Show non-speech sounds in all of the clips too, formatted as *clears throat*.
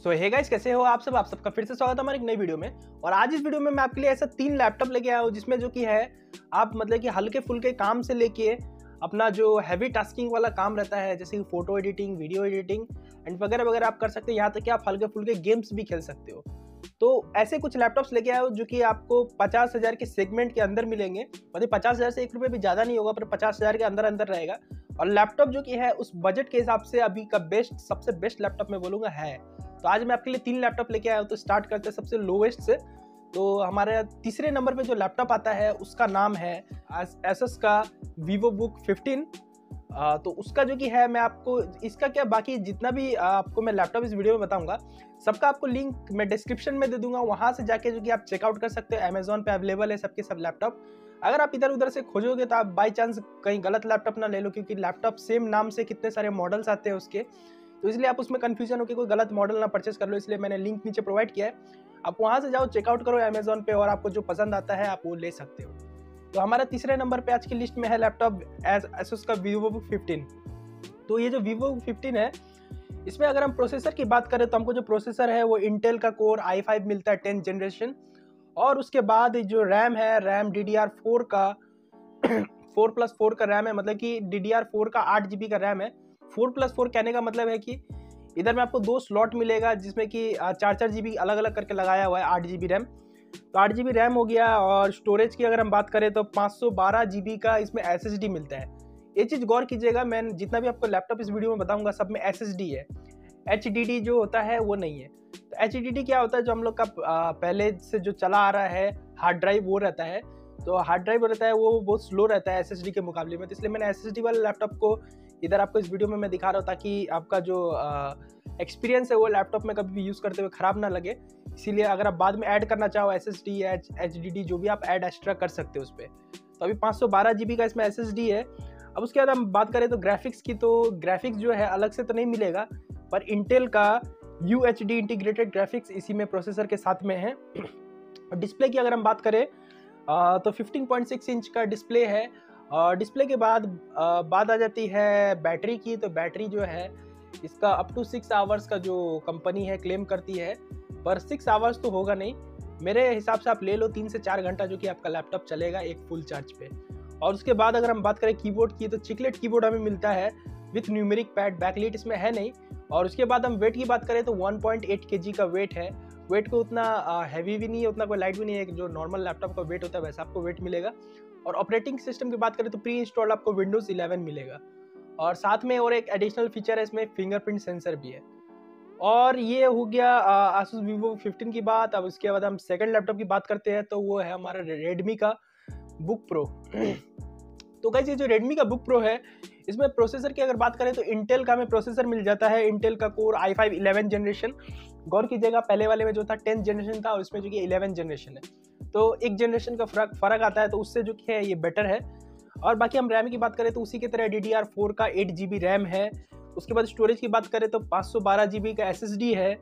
सो hey guys कैसे हो आप सब? आप सबका फिर से स्वागत है हमारे एक नई वीडियो में। और आज इस वीडियो में मैं आपके लिए ऐसा तीन लैपटॉप लेके आया हूँ, जिसमें जो कि है, आप मतलब कि हल्के फुल्के काम से लेके अपना जो हैवी टास्किंग वाला काम रहता है, जैसे कि photo editing video editing and वगैरह वगैरह आप कर सकते हैं। यहाँ तक कि आप हल्के फुल्के गेम्स भी खेल सकते हो। तो ऐसे कुछ लैपटॉप्स लेके आए हो, जो कि आपको पचास हज़ार के सेगमेंट के अंदर मिलेंगे। मतलब पचास हज़ार से एक रुपये भी ज़्यादा नहीं होगा, पर पचास हज़ार के अंदर अंदर रहेगा। और लैपटॉप जो कि है, उस बजट के हिसाब से अभी का बेस्ट सबसे बेस्ट लैपटॉप मैं बोलूँगा है। तो आज मैं आपके लिए तीन लैपटॉप लेके आया हूँ तो स्टार्ट करते हैं सबसे लोवेस्ट से। तो हमारे तीसरे नंबर पे जो लैपटॉप आता है, उसका नाम है एस का वीवो बुक 15 आ, तो उसका जो कि है मैं आपको इसका क्या बाकी जितना भी आपको मैं लैपटॉप इस वीडियो में बताऊँगा सबका आपको लिंक मैं डिस्क्रिप्शन में दे दूँगा वहाँ से जाके जो कि आप चेकआउट कर सकते हो अमेजोन पे अवेलेबल है सबके सब लैपटॉप अगर आप इधर उधर से खोजोगे तो आप बाई चांस कहीं गलत लैपटॉप ना ले लो क्योंकि लैपटॉप सेम नाम से कितने सारे मॉडल्स आते हैं उसके। तो इसलिए आप उसमें कन्फ्यूज़न हो कि कोई गलत मॉडल ना परचेस कर लो इसलिए मैंने लिंक नीचे प्रोवाइड किया है। आप वहाँ से जाओ चेकआउट करो अमेजोन पे और आपको जो पसंद आता है आप वो ले सकते हो। तो हमारा तीसरे नंबर पे आज की लिस्ट में है लैपटॉप एज एसोस का वीवो बुक फिफ्टीन। तो ये जो वीवो बुक फिफ्टीन है, इसमें अगर हम प्रोसेसर की बात करें तो हमको जो प्रोसेसर है वो इंटेल का कोर आई फाइव मिलता है टेंथ जनरेशन और उसके बाद जो रैम है RAM D D R four का फोर प्लस फोर का रैम है मतलब कि डी डी आर फोर का आठ जी बी का रैम है। फोर प्लस फोर कहने का मतलब है कि इधर में आपको दो स्लॉट मिलेगा जिसमें कि चार चार जी बी अलग अलग करके लगाया हुआ है, आठ जी बी रैम तो आठ जी रैम हो गया और स्टोरेज की अगर हम बात करें तो पाँच सौ का इसमें एसएसडी मिलता है। ये चीज़ गौर कीजिएगा, मैं जितना भी आपको लैपटॉप इस वीडियो में बताऊँगा, सब में एसएसडी है। HDD जो होता है, वो नहीं है। तो एच क्या होता है, जो हम लोग का पहले से जो चला आ रहा है हार्ड ड्राइव वो रहता है। तो हार्ड ड्राइव रहता है, वो बहुत स्लो रहता है एसएसडी के मुकाबले में तो इसलिए मैंने एसएसडी वाले लैपटॉप को इधर आपको इस वीडियो में मैं दिखा रहा हूँ ताकि आपका जो एक्सपीरियंस है वो लैपटॉप में कभी भी यूज़ करते हुए ख़राब ना लगे। इसीलिए अगर आप बाद में ऐड करना चाहो S S D H D D जो भी आप ऐड एक्स्ट्रा कर सकते हो उस पर तो अभी पाँच सौ बारह जी बी का इसमें एस एस डी है। अब उसके बाद हम बात करें तो ग्राफिक्स की तो ग्राफिक्स जो है अलग से तो नहीं मिलेगा, पर इंटेल का U H D integrated graphics इसी में प्रोसेसर के साथ में है। और डिस्प्ले की अगर हम बात करें तो 15.6 इंच का डिस्प्ले है। और डिस्प्ले के बाद बात आ जाती है बैटरी की। तो बैटरी जो है, इसका अप टू सिक्स आवर्स का जो कंपनी है क्लेम करती है। पर सिक्स आवर्स तो होगा नहीं। मेरे हिसाब से आप ले लो तीन से चार घंटा, जो कि आपका लैपटॉप चलेगा एक फुल चार्ज पे। और उसके बाद अगर हम बात करें कीबोर्ड की तो चिकलेट कीबोर्ड हमें मिलता है विथ न्यूमेरिक पैड बैकलीट इसमें है नहीं। और उसके बाद हम वेट की बात करें तो 1.8 केजी का वेट है। वेट को उतना हैवी भी नहीं है, उतना कोई लाइट भी नहीं है, जो नॉर्मल लैपटॉप का वेट होता है, वैसा आपको वेट मिलेगा। और ऑपरेटिंग सिस्टम की बात करें तो प्री इंस्टॉल्ड आपको विंडोज़ 11 मिलेगा। और साथ में और एक एडिशनल फीचर है, इसमें फिंगरप्रिंट सेंसर भी है। और ये हो गया आसूस वीवो 15 की बात। अब उसके बाद हम सेकंड लैपटॉप की बात करते हैं तो वो है हमारा रेडमी का बुक प्रो तो गाइज़ ये जो रेडमी का बुक प्रो है, इसमें प्रोसेसर की अगर बात करें तो इंटेल का हमें प्रोसेसर मिल जाता है। इंटेल का core I five eleven generation गौर कीजिएगा, पहले वाले में जो था टेंथ जनरेशन था और इसमें जो कि इलेवन जनरेशन है। तो एक जनरेशन का फ़र्क फ़र्क आता है तो उससे जो है, ये बेटर है। और बाकी हम रैम की बात करें तो उसी की तरह डी डी आर फोर का एट जी बी रैम है। उसके बाद स्टोरेज की बात करें तो पाँच सौ बारह जी बी का एस एस डी है।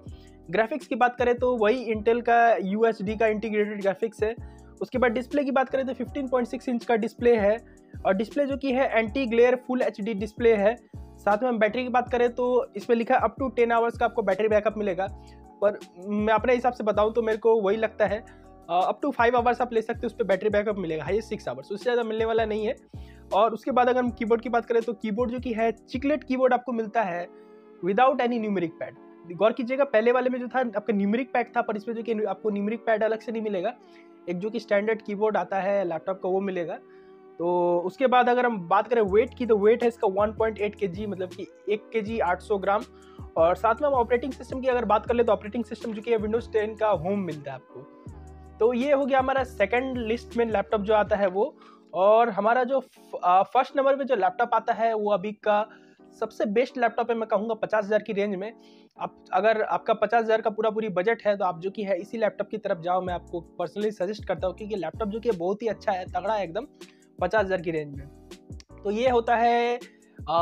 ग्राफिक्स की बात करें तो वही इंटेल का यू डी का इंटीग्रेटेड ग्राफिक्स है। उसके बाद डिस्प्ले की बात करें तो 15.6 इंच का डिस्प्ले है। और डिस्प्ले जो कि है anti glare full HD display है। साथ में हम बैटरी की बात करें तो इसमें लिखा है अप टू टेन आवर्स का आपको बैटरी बैकअप मिलेगा। पर मैं अपने हिसाब से बताऊँ तो मेरे को वही लगता है अप टू फाइव आवर्स आप ले सकते हो, उस पर बैटरी बैकअप मिलेगा। हाई सिक्स आवर्स उससे ज़्यादा मिलने वाला नहीं है। और उसके बाद अगर हम कीबोर्ड की बात करें तो कीबोर्ड जो कि है चिकलेट कीबोर्ड आपको मिलता है विदाउट एनी न्यूमेरिक पैड गौर कीजिएगा, पहले वाले में जो था, आपका न्यूमेरिक पैड था, पर इसमें जो कि आपको न्यूमेरिक पैड अलग से नहीं मिलेगा। एक जो कि स्टैंडर्ड कीबोर्ड आता है लैपटॉप का, वो मिलेगा। तो उसके बाद अगर हम बात करें वेट की तो वेट है इसका 1.8 के मतलब कि एक के जी ग्राम। और साथ में हम ऑपरेटिंग सिस्टम की अगर बात कर ले तो ऑपरेटिंग सिस्टम जो कि है विंडोज़ टेन का होम मिलता है आपको। तो ये हो गया हमारा सेकंड लिस्ट में लैपटॉप जो आता है वो। और हमारा जो फ़र्स्ट नंबर पे जो लैपटॉप आता है, वो अभी का सबसे बेस्ट लैपटॉप है, मैं कहूँगा पचास हज़ार की रेंज में। आप, अगर आपका पचास हज़ार का पूरा पूरी बजट है तो आप जो कि है, इसी लैपटॉप की तरफ़ जाओ। मैं आपको पर्सनली सजेस्ट करता हूँ, क्योंकि लैपटॉप जो कि है, बहुत ही अच्छा है, तगड़ा है एकदम। पचास हज़ार की रेंज में। तो ये होता है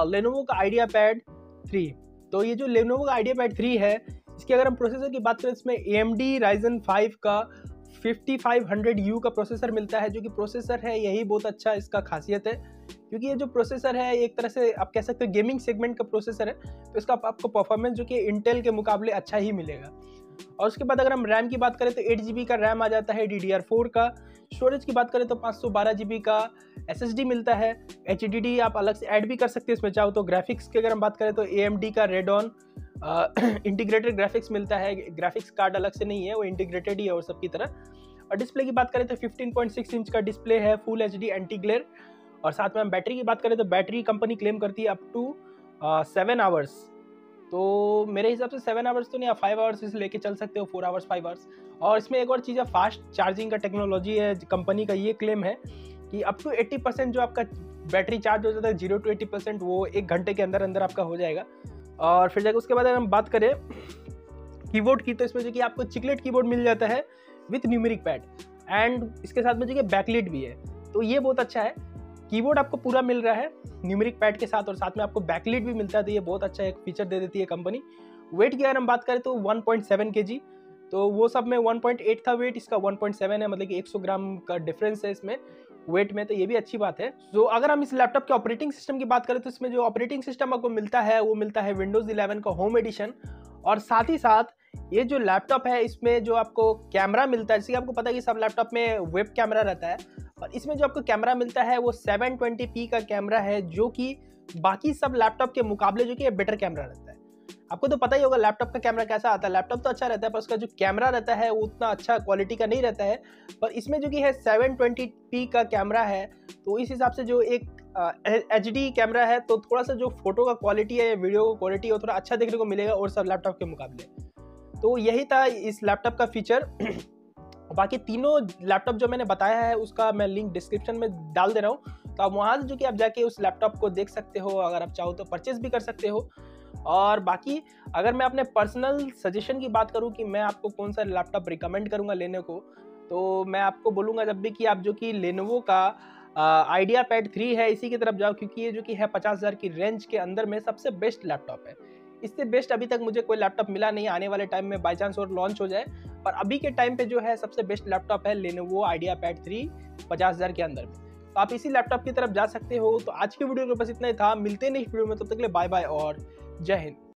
लेनोवो का आइडिया पैड थ्री तो ये जो लेनोवो का आइडिया पैड थ्री है, इसकी अगर हम प्रोसेसर की बात करें, इसमें A M D Ryzen five का 5500 यू का प्रोसेसर मिलता है, जो कि प्रोसेसर है, यही बहुत अच्छा इसका खासियत है। क्योंकि ये जो प्रोसेसर है एक तरह से आप कह सकते हो गेमिंग सेगमेंट का प्रोसेसर है तो इसका आपको परफॉर्मेंस जो कि इंटेल के मुकाबले अच्छा ही मिलेगा। और उसके बाद अगर हम रैम की बात करें तो एट का रैम आ जाता है डी का। स्टोरेज की बात करें तो पाँच सौ का डी मिलता है। डी आप अलग से ऐड भी कर सकते हैं, इसमें चाहो तो ग्राफिक्स की अगर हम बात करें तो ए का रेडॉन इंटीग्रेटेड ग्राफिक्स *clears throat* मिलता है ग्राफिक्स कार्ड अलग से नहीं है, वो इंटीग्रेटेड ही है और सबकी तरह। और डिस्प्ले की बात करें तो 15.6 इंच का डिस्प्ले है full H D anti glare और साथ में हम बैटरी की बात करें तो बैटरी कंपनी क्लेम करती है अप टू सेवन आवर्स तो मेरे हिसाब से सेवन आवर्स तो नहीं, आप फाइव आवर्स इसे लेके चल सकते हो फोर आवर्स फाइव आवर्स और इसमें एक और चीज़ है फास्ट चार्जिंग का टेक्नोलॉजी है कंपनी का ये क्लेम है कि अप टू एट्टी परसेंट जो आपका बैटरी चार्ज हो जाता है ज़ीरो टू एट्टी परसेंट वो एक घंटे के अंदर अंदर आपका हो जाएगा। और फिर जाकर उसके बाद अगर हम बात करें कीबोर्ड की तो इसमें जो कि आपको चिकलेट कीबोर्ड मिल जाता है विथ न्यूमेरिक पैड एंड इसके साथ में जो कि बैकलेट भी है। तो ये बहुत अच्छा है। कीबोर्ड आपको पूरा मिल रहा है न्यूमेरिक पैड के साथ और साथ में आपको बैकलेट भी मिलता है तो ये बहुत अच्छा एक फीचर दे देती है कंपनी वेट की अगर हम बात करें तो 1.7 केजी तो वो सब में 1.8 था वेट इसका 1.7 है मतलब कि 100 ग्राम का डिफरेंस है इसमें। वेट में तो ये भी अच्छी बात है। तो अगर हम इस लैपटॉप के ऑपरेटिंग सिस्टम की बात करें तो इसमें जो ऑपरेटिंग सिस्टम आपको मिलता है, वो मिलता है विंडोज़ 11 का होम एडिशन और साथ ही साथ, ये जो लैपटॉप है, इसमें जो आपको कैमरा मिलता है, जैसे आपको पता है कि सब लैपटॉप में वेब कैमरा रहता है, और इसमें जो आपको कैमरा मिलता है, वो 720p का कैमरा है, जो कि बाकी सब लैपटॉप के मुकाबले जो कि बेटर कैमरा रहता है। आपको तो पता ही होगा लैपटॉप का कैमरा कैसा आता है। लैपटॉप तो अच्छा रहता है, पर उसका जो कैमरा रहता है, वो उतना अच्छा क्वालिटी का नहीं रहता है। पर इसमें जो कि है सेवन ट्वेंटी पी का कैमरा है तो इस हिसाब से जो एक एच डी कैमरा है तो थोड़ा सा जो फ़ोटो का क्वालिटी है वीडियो का क्वालिटी है थोड़ा अच्छा देखने को मिलेगा और सब लैपटॉप के मुकाबले। तो यही था इस लैपटॉप का फीचर *clears throat* बाकी तीनों लैपटॉप जो मैंने बताया है, उसका मैं लिंक डिस्क्रिप्शन में डाल दे रहा हूँ। तो आप वहाँ से जो कि आप जाके उस लैपटॉप को देख सकते हो, अगर आप चाहो तो परचेज भी कर सकते हो। और बाकी, अगर मैं अपने पर्सनल सजेशन की बात करूँ कि मैं आपको कौन सा लैपटॉप रिकमेंड करूँगा लेने को तो मैं आपको बोलूँगा जब भी कि आप जो कि लेनोवो का आइडिया पैड थ्री है, इसी की तरफ़ जाओ, क्योंकि ये जो कि है पचास हज़ार की रेंज के अंदर में सबसे बेस्ट लैपटॉप है। इससे बेस्ट अभी तक मुझे कोई लैपटॉप मिला नहीं, आने वाले टाइम में बाई चांस और लॉन्च हो जाए, पर अभी के टाइम पे जो है सबसे बेस्ट लैपटॉप है लेनोवो आइडिया पैड थ्री पचास हज़ार के अंदर में। तो आप इसी लैपटॉप की तरफ़ जा सकते हो। तो आज की वीडियो के बस इतना ही था। मिलते नहीं वीडियो में, तब तो तक लिए बाय बाय और जय हिंद।